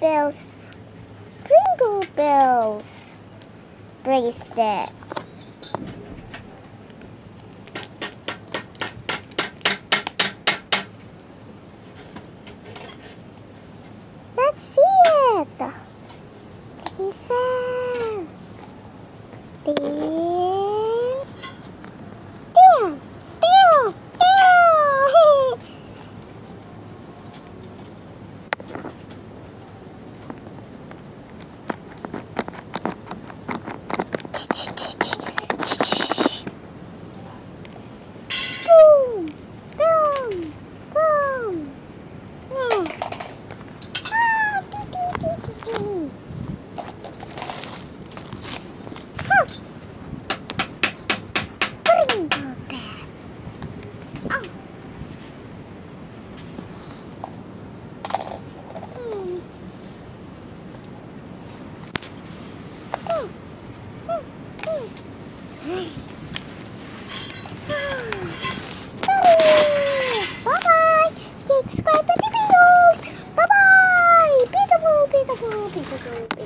Bells, Pringle Bells bracelet. Let's see it. He said, チチチ。Bye-bye. Subscribe to the videos. Bye-bye. Beautiful, beautiful, beautiful.